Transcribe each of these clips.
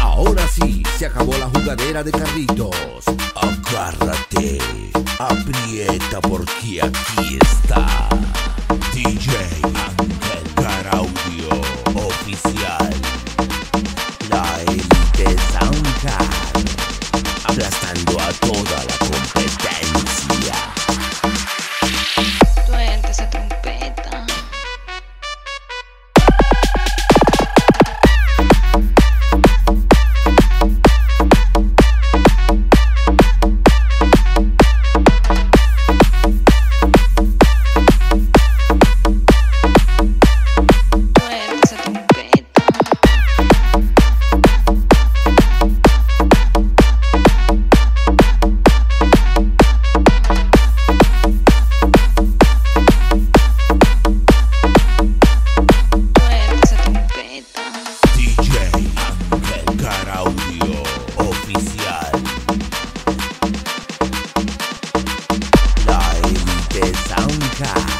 Ahora sí, se acabó la jugadera de carritos. Agárrate, aprieta porque aquí está DJ Podcast.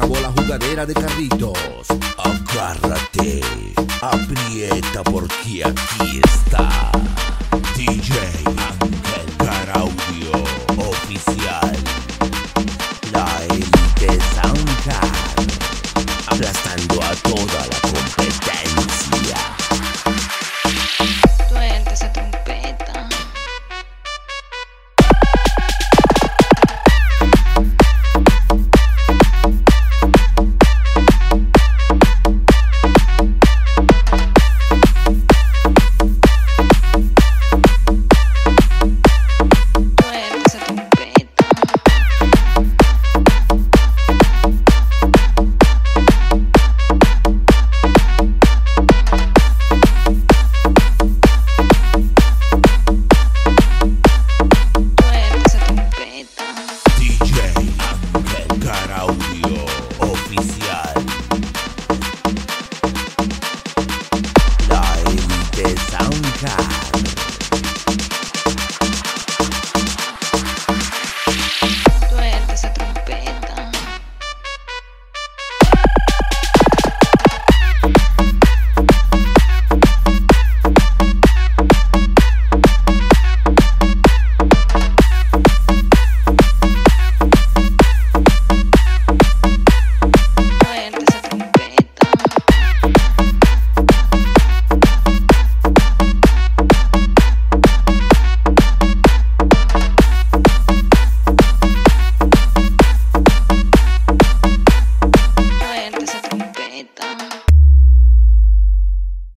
Acabó la jugadera de carritos. Agárrate, aprieta porque aquí está Música